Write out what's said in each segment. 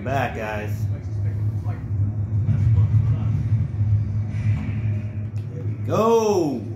I'm back, guys. Here we go.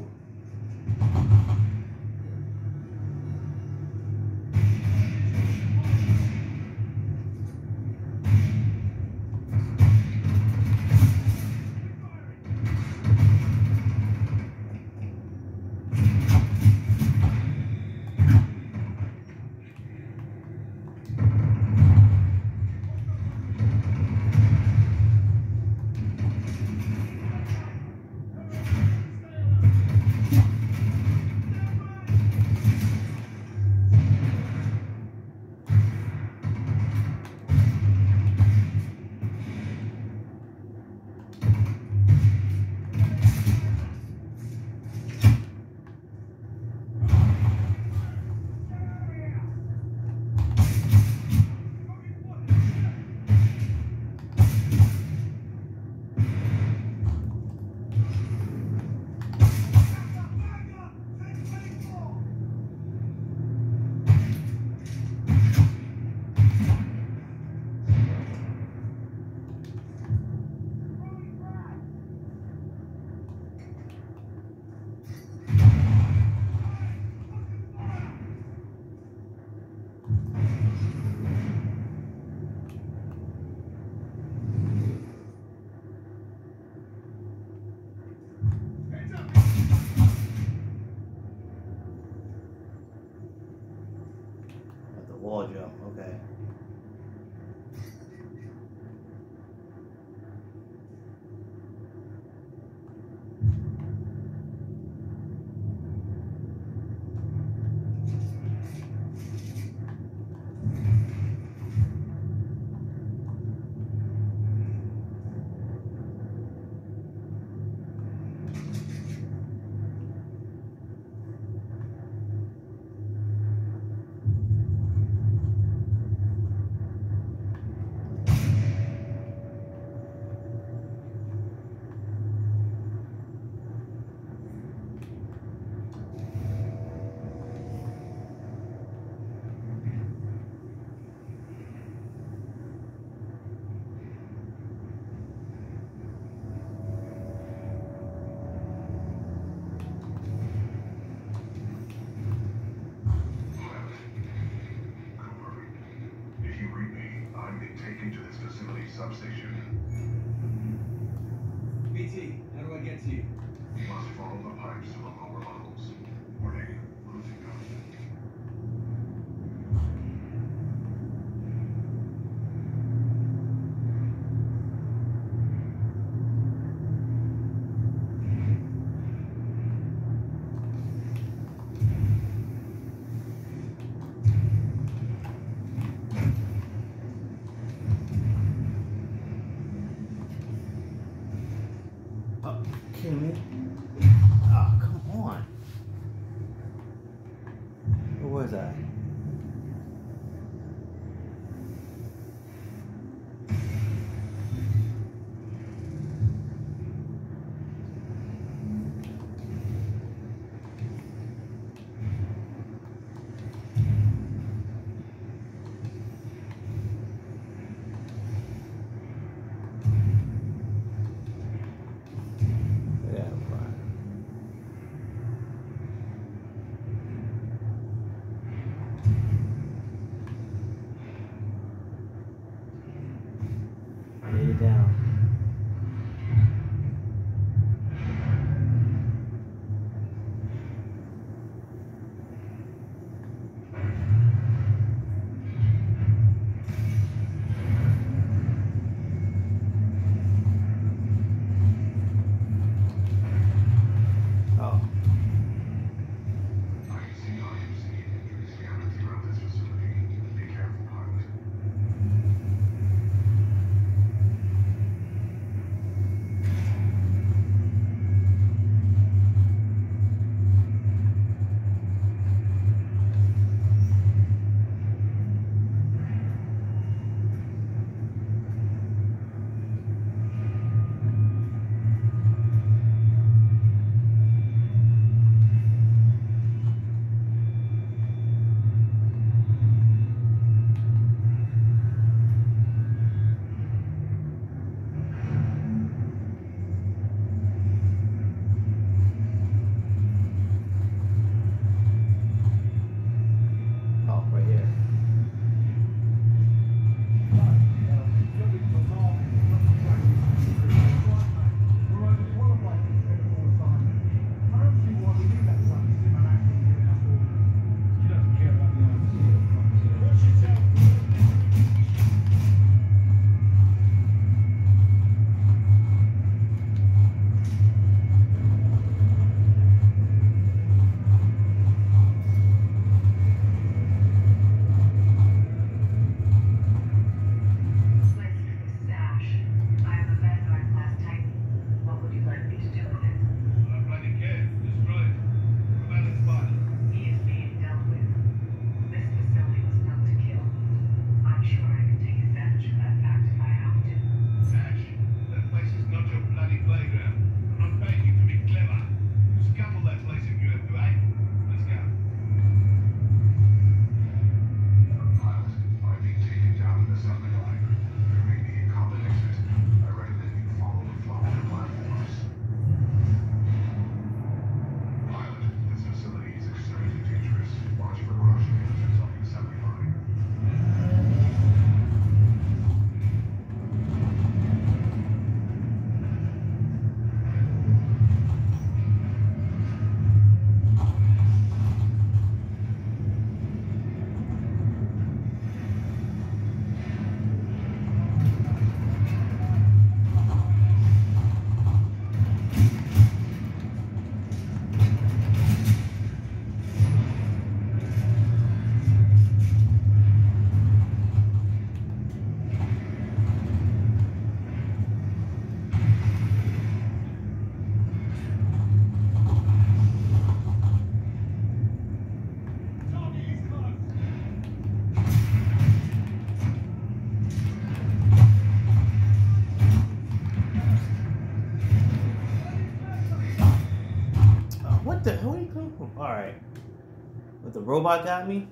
The robot got me?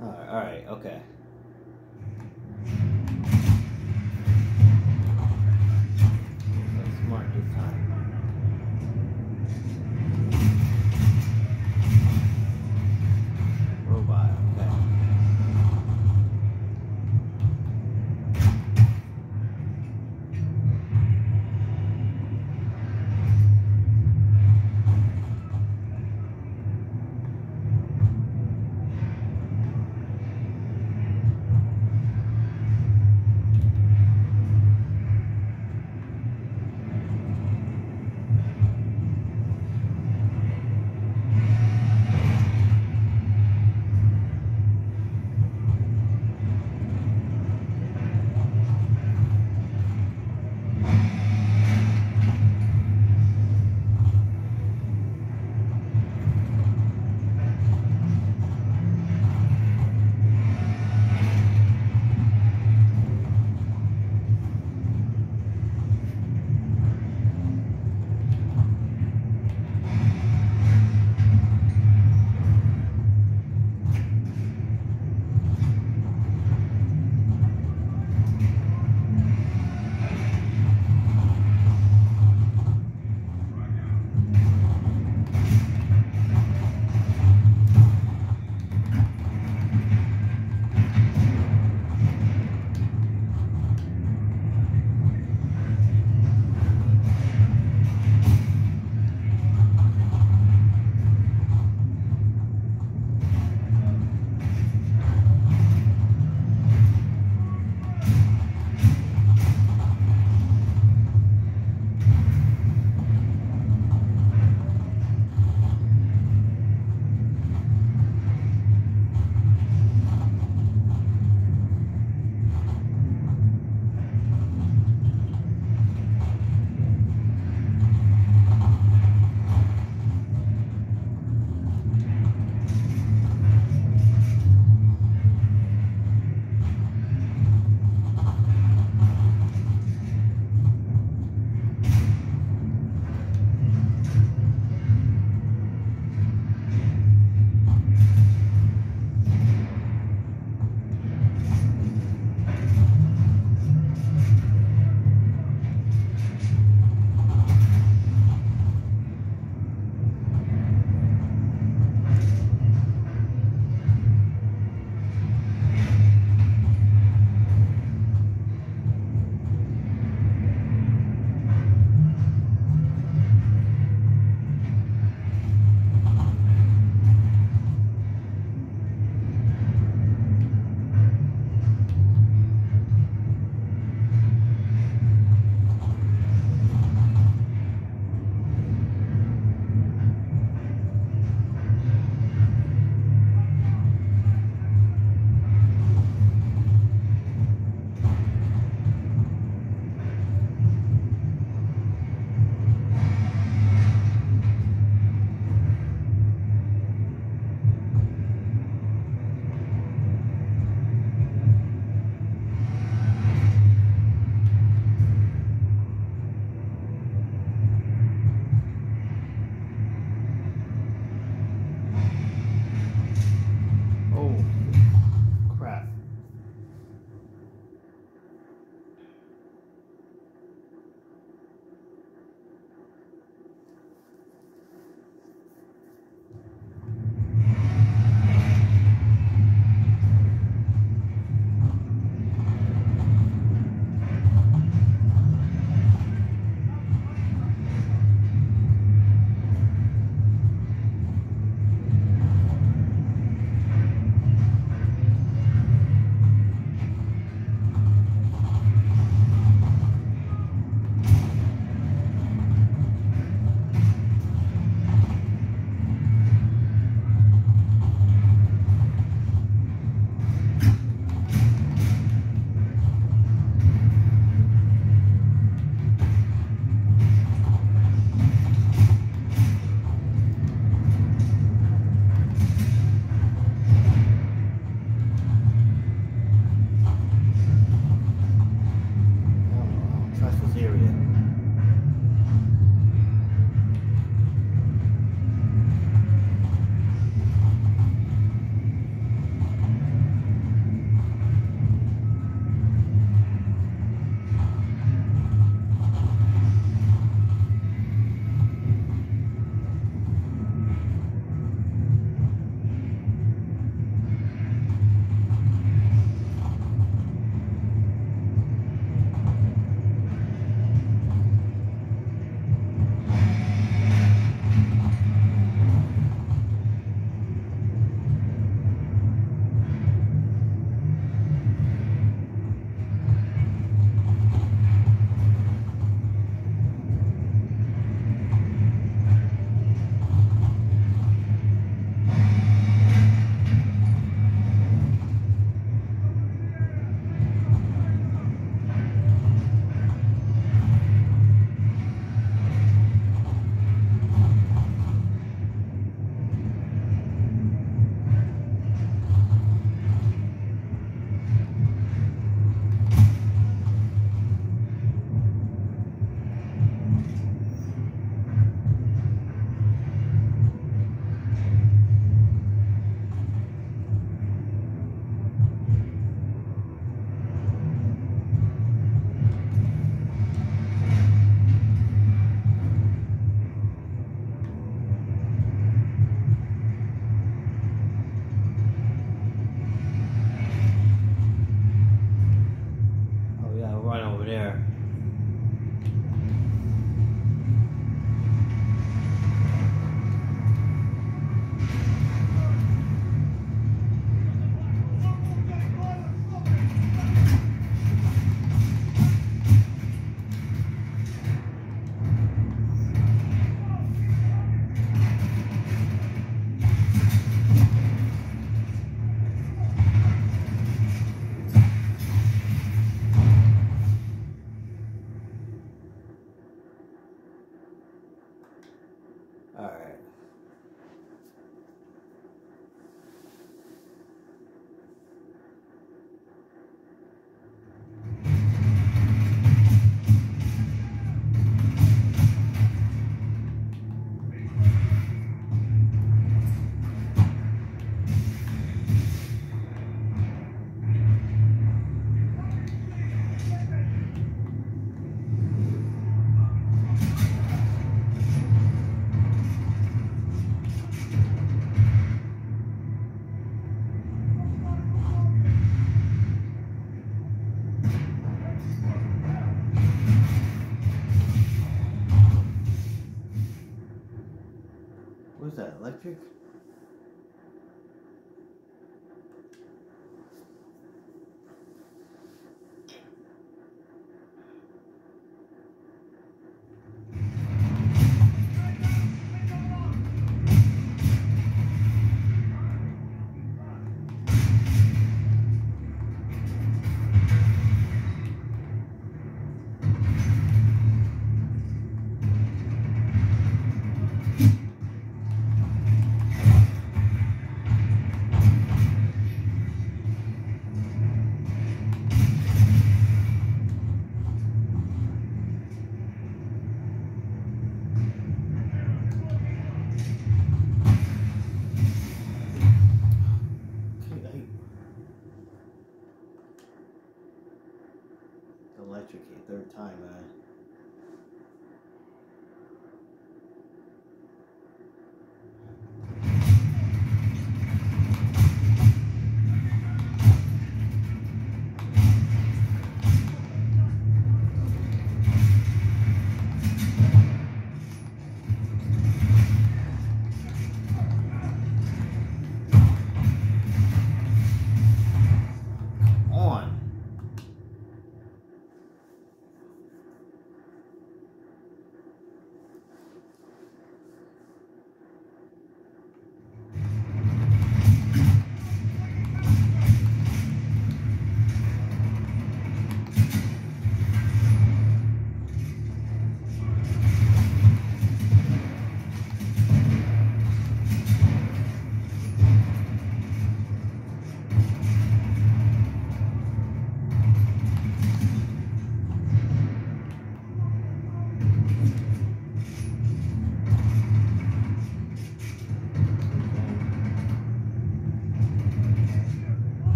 Alright, alright, okay.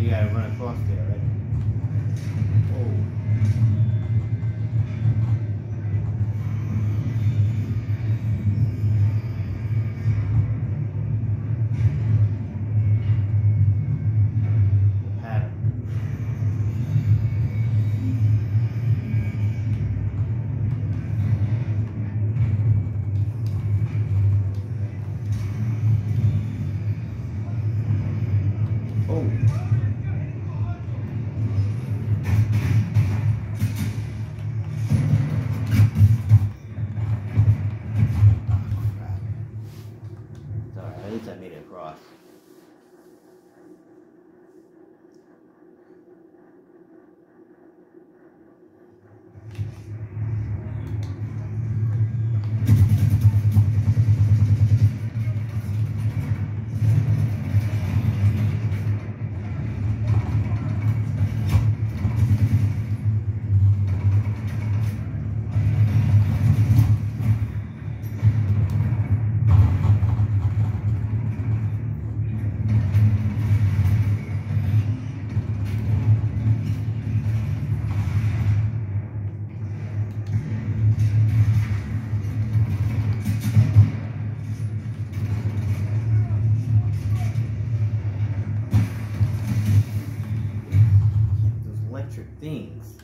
You gotta run across there, things.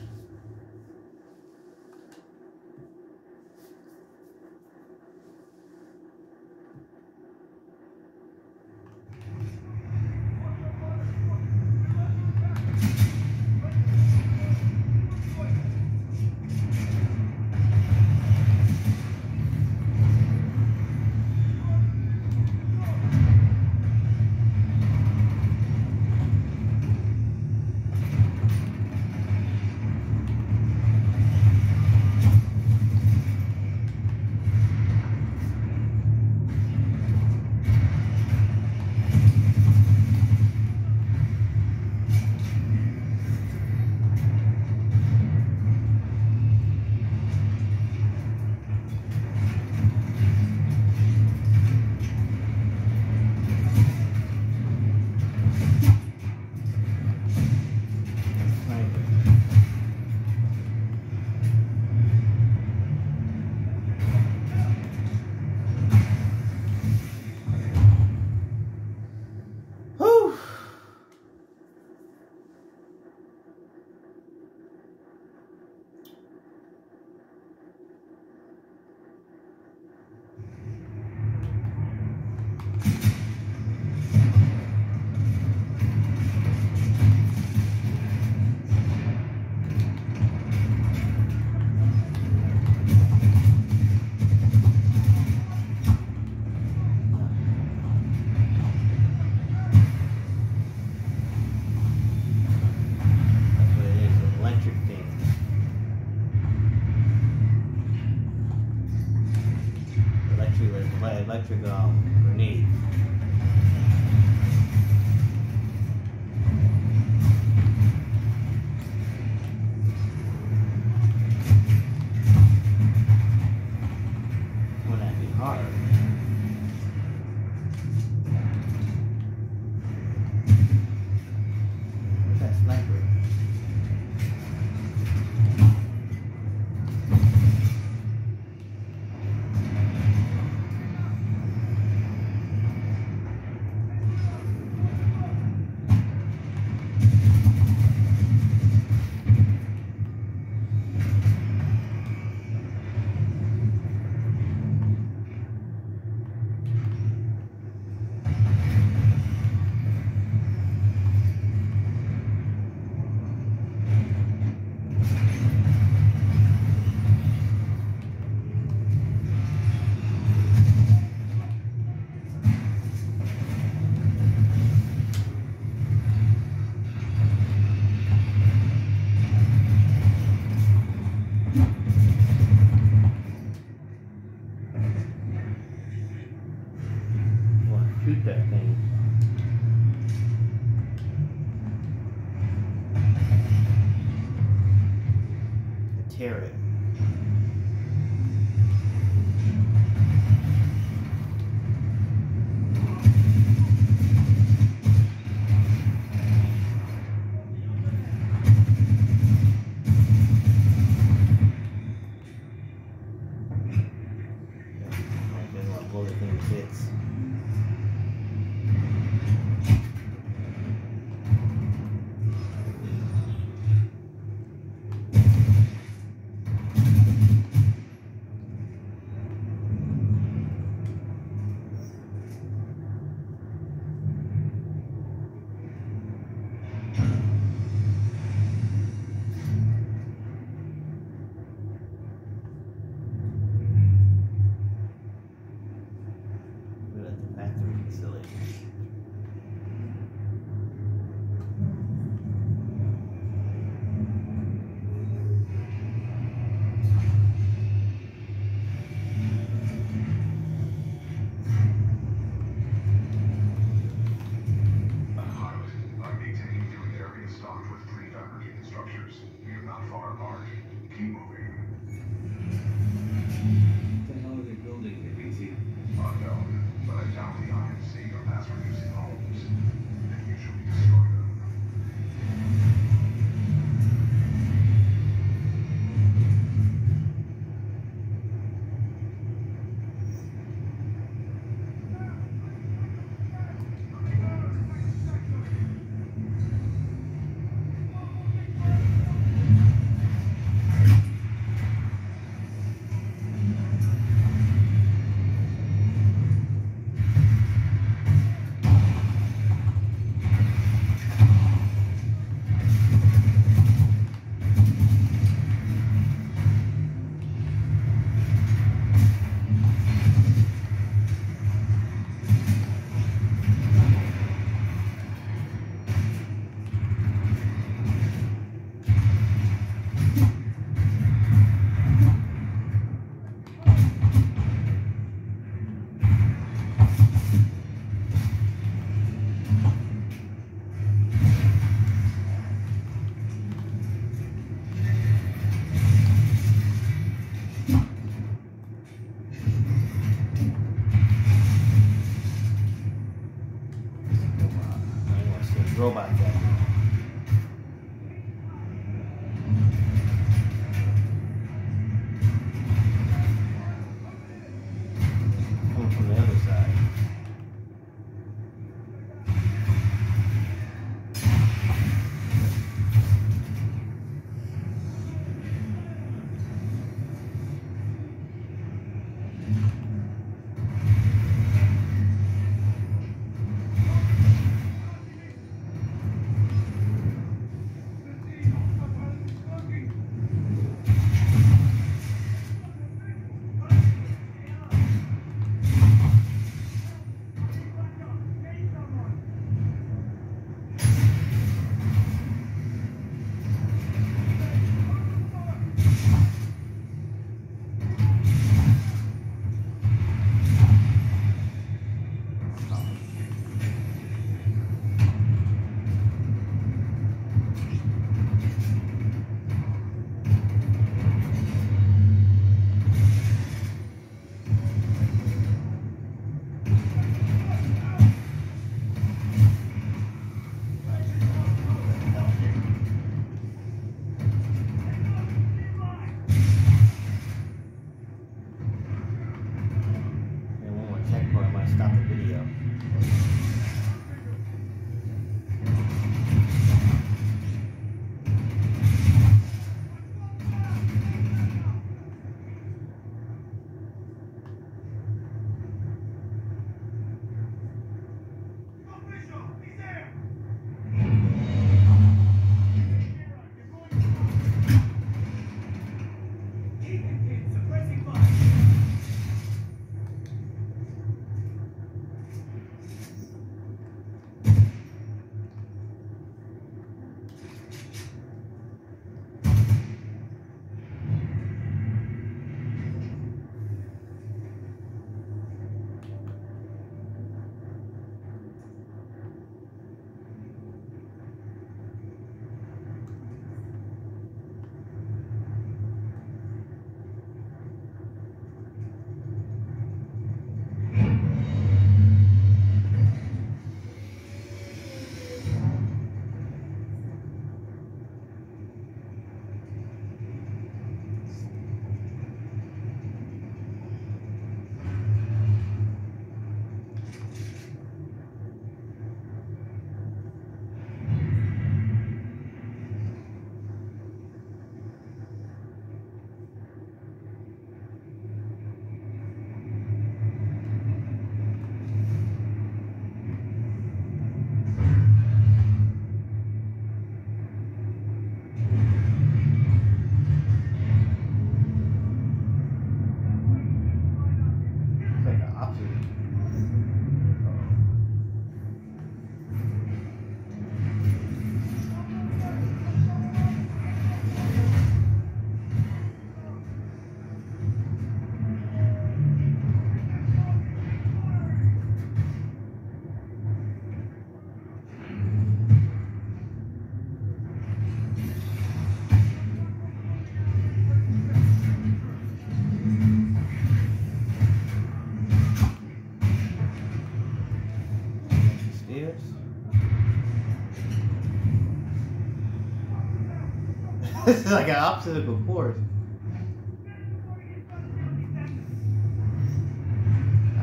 like an opposite of course.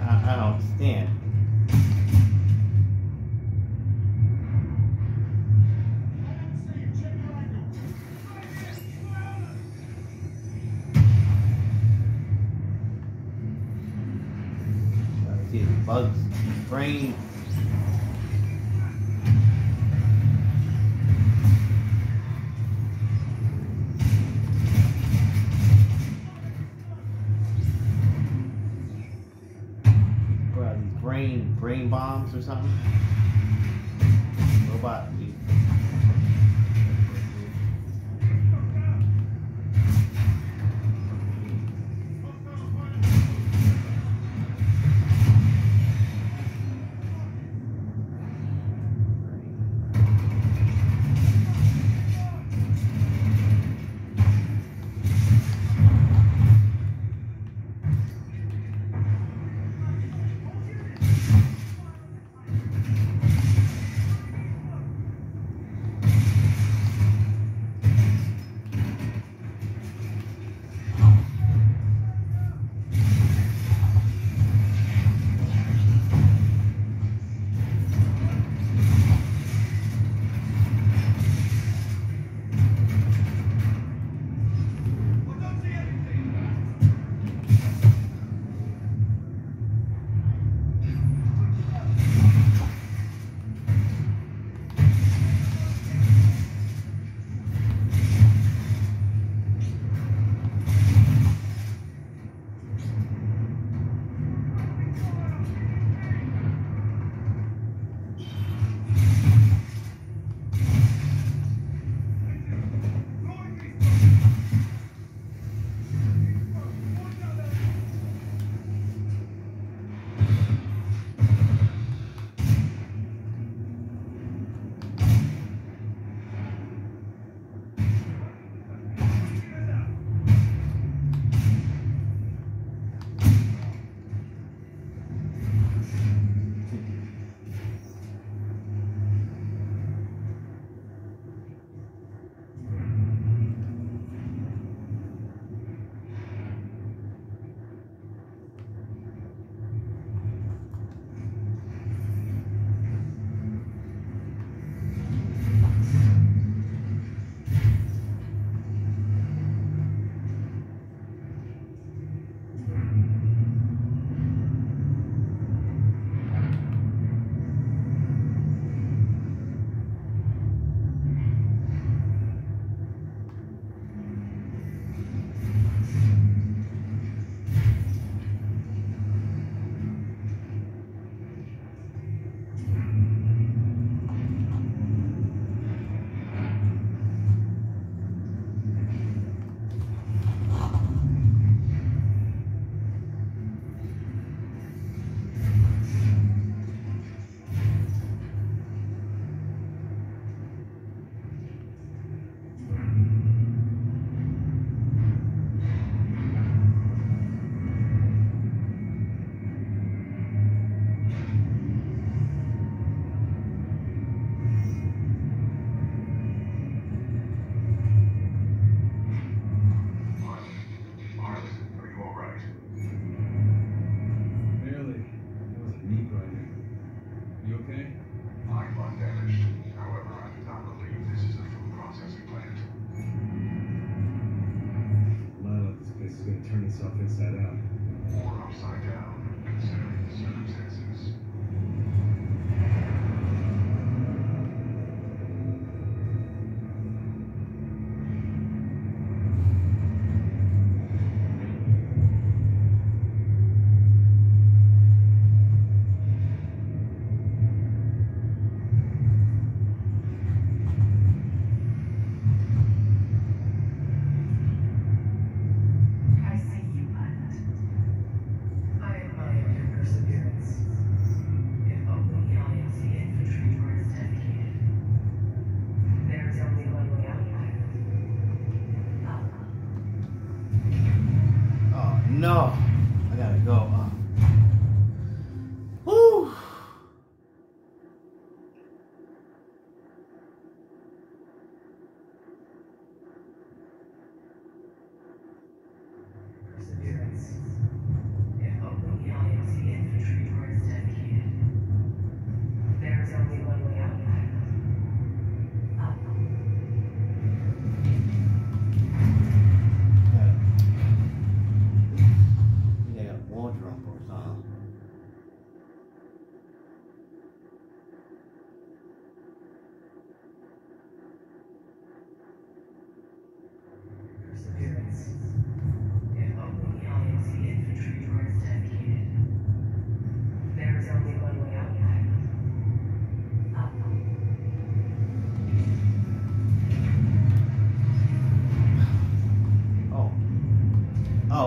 I, don't understand. Bugs, brain. bombs or something? Robot.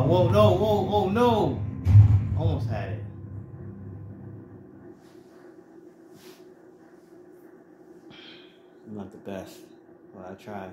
whoa, no, whoa, whoa, no. Almost had it. I'm not the best, but I try.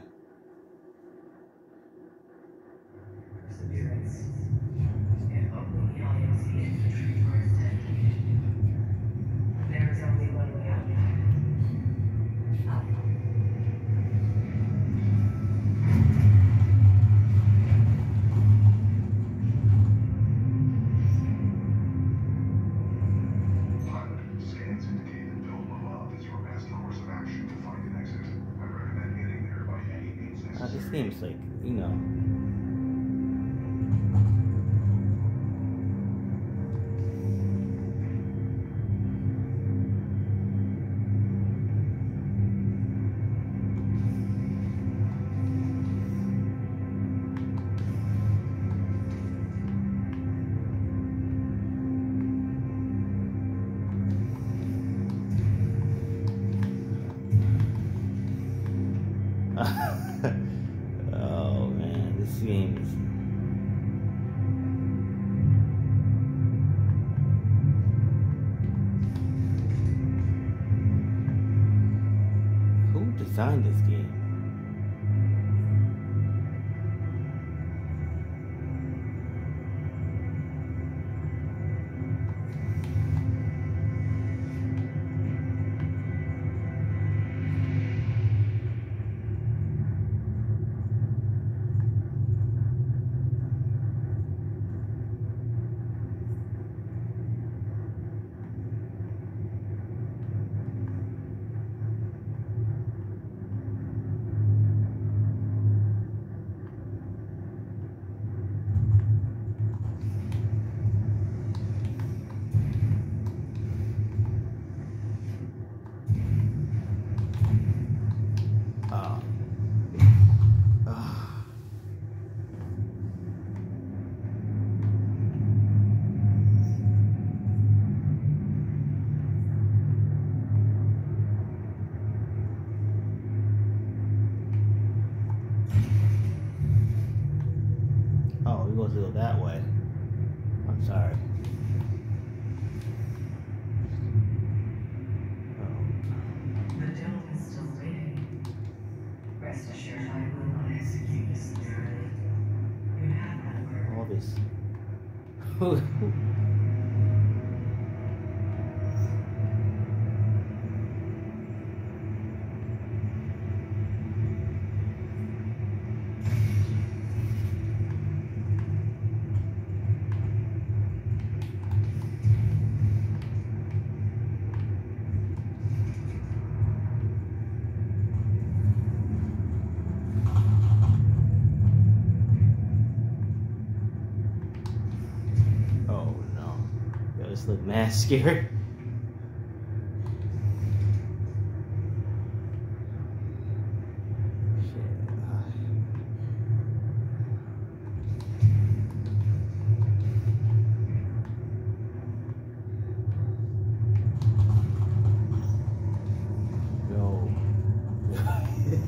This look mad scary.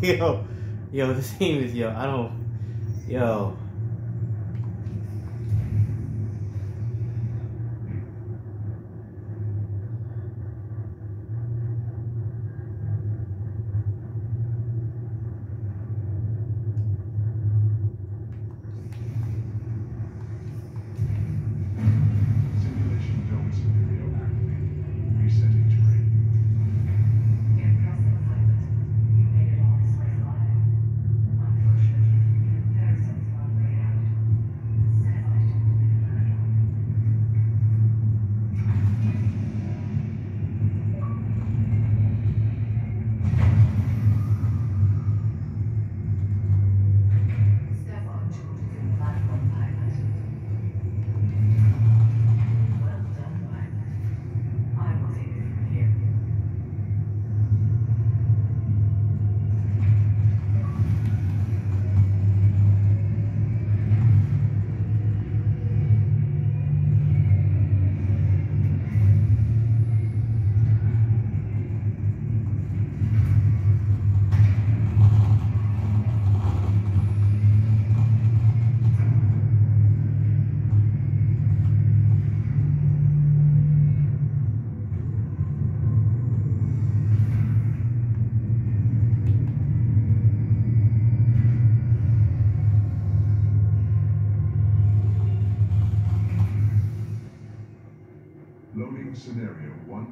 yo, yo, this team is yo. I don't, yo.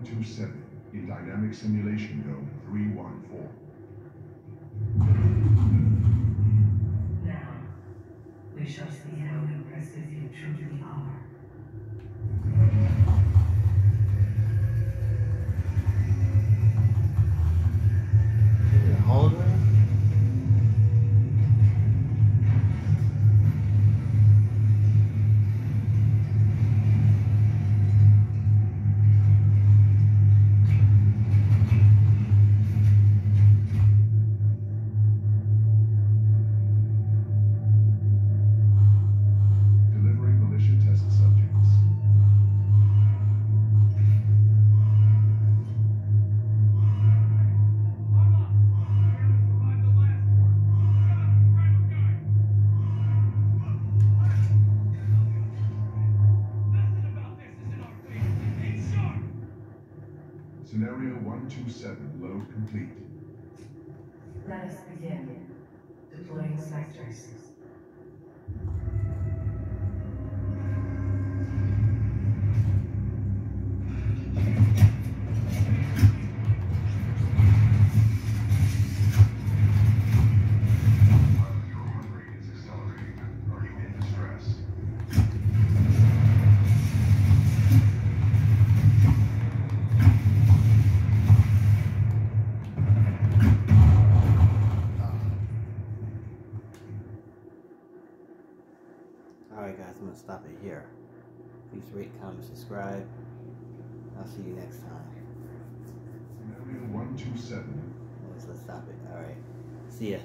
27 in dynamic simulation mode 314. Now, we shall see how impressive your truly are. Complete. Please rate, comment, subscribe. I'll see you next time. Scenario 127. Let's, let's stop it. Alright. See ya.